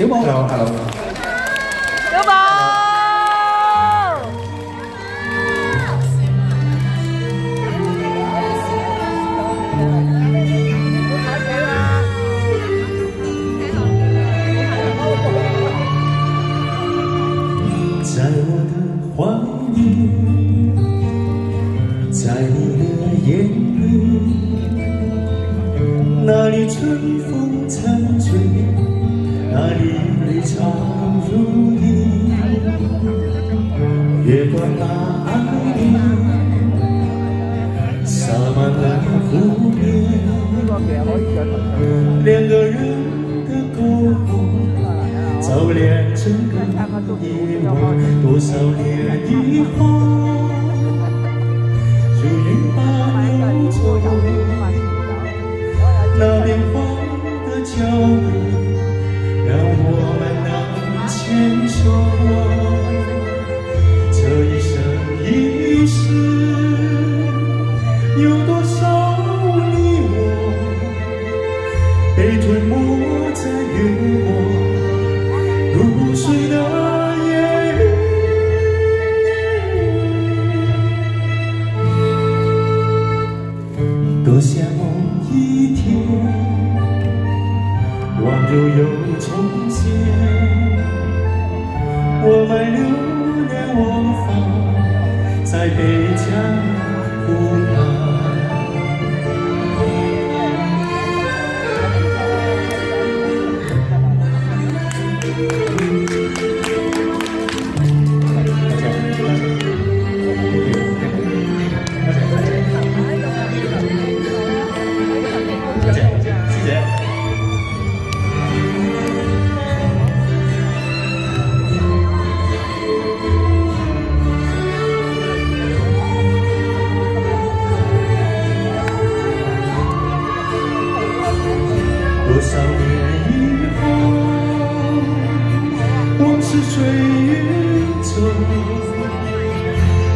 小宝小宝小宝在我的怀里在我的那里春风沉那里长如你，月光那爱美，洒满了湖面。两个人的篝火，照亮整个夜晚。多少年以后，如云般无走。那边风的脚步。在月光如水的夜里，多想某一天，往日又重现，我们流连忘返在北疆的呼玛。多少年以后，往事随云走，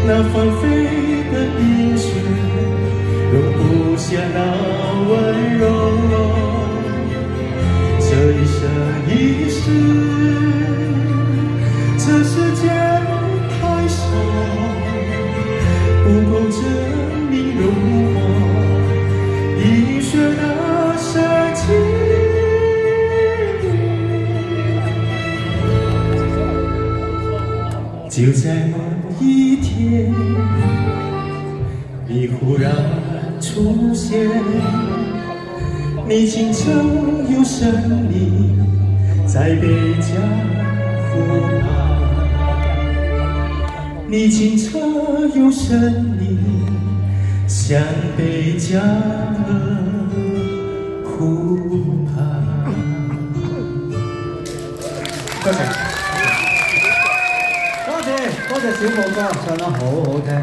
那纷飞的冰雪容不下那。就在某一天，你忽然出现，你清澈又神秘，在北江湖畔，你清澈又神秘，像北江湖畔。这小舞歌唱得好好听。